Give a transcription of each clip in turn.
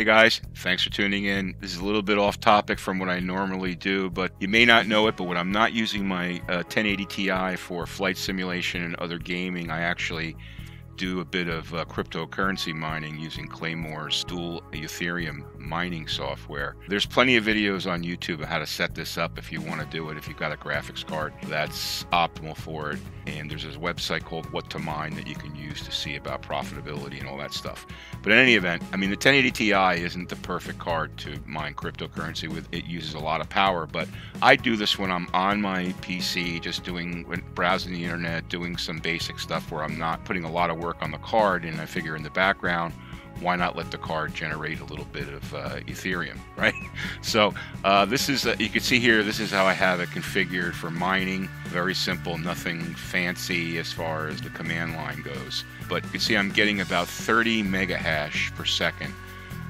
Hey guys, thanks for tuning in. This is a little bit off topic from what I normally do, but you may not know it, but when I'm not using my uh, 1080 Ti for flight simulation and other gaming, I actually do a bit of uh, cryptocurrency mining using Claymore's dual Ethereum mining software. There's plenty of videos on YouTube of how to set this up if you want to do it, if you've got a graphics card that's optimal for it. And there's a website called What to Mine that you can use to see about profitability and all that stuff. But in any event, I mean, the 1080 Ti isn't the perfect card to mine cryptocurrency with. It uses a lot of power, but I do this when I'm on my PC, just doing, browsing the internet, doing some basic stuff where I'm not putting a lot of work work on the card, and I figure in the background, why not let the card generate a little bit of uh, Ethereum, right? So uh, this is, uh, you can see here, this is how I have it configured for mining. Very simple, nothing fancy as far as the command line goes. But you can see I'm getting about 30 mega hash per second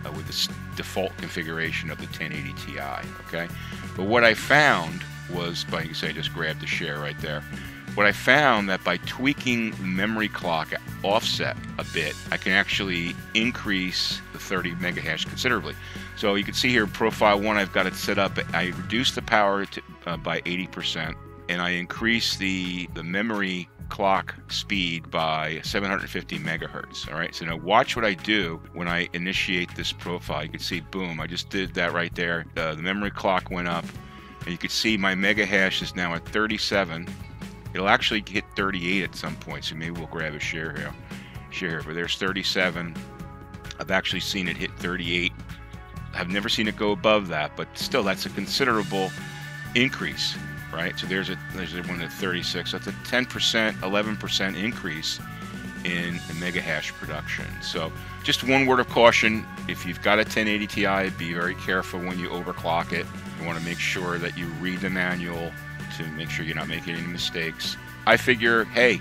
uh, with the default configuration of the 1080 Ti, okay? But what I found was, by you say, I just grabbed the share right there. What I found that by tweaking memory clock offset a bit, I can actually increase the 30 megahash considerably. So you can see here profile one, I've got it set up. I reduced the power to, uh, by 80%, and I increased the, the memory clock speed by 750 megahertz. All right, so now watch what I do when I initiate this profile. You can see, boom, I just did that right there. Uh, the memory clock went up, and you can see my mega hash is now at 37 It'll actually hit 38 at some point, so maybe we'll grab a share here. Share, but there's 37. I've actually seen it hit 38. I've never seen it go above that, but still, that's a considerable increase, right? So there's a there's one at 36. That's a 10%, 11% increase in the mega hash production. So just one word of caution: if you've got a 1080 Ti, be very careful when you overclock it. You want to make sure that you read the manual to make sure you're not making any mistakes. I figure, hey,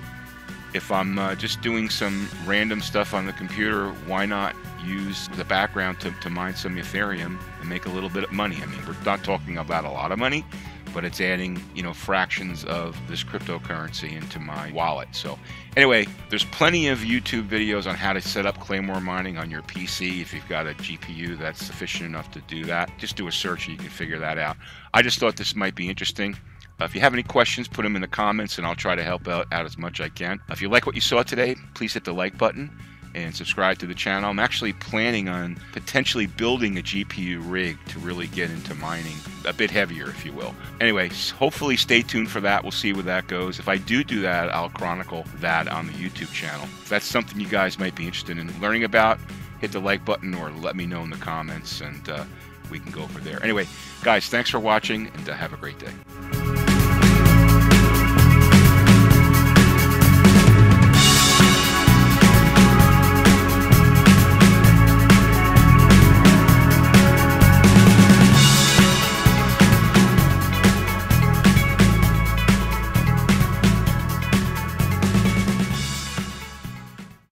if I'm uh, just doing some random stuff on the computer, why not use the background to, to mine some Ethereum and make a little bit of money? I mean, we're not talking about a lot of money, but it's adding, you know, fractions of this cryptocurrency into my wallet. So anyway, there's plenty of YouTube videos on how to set up Claymore mining on your PC if you've got a GPU that's sufficient enough to do that. Just do a search and you can figure that out. I just thought this might be interesting. Uh, if you have any questions, put them in the comments and I'll try to help out, out as much as I can. If you like what you saw today, please hit the like button and subscribe to the channel. I'm actually planning on potentially building a GPU rig to really get into mining a bit heavier, if you will. Anyway, hopefully stay tuned for that. We'll see where that goes. If I do do that, I'll chronicle that on the YouTube channel. If that's something you guys might be interested in learning about, hit the like button or let me know in the comments and uh, we can go over there. Anyway, guys, thanks for watching and uh, have a great day.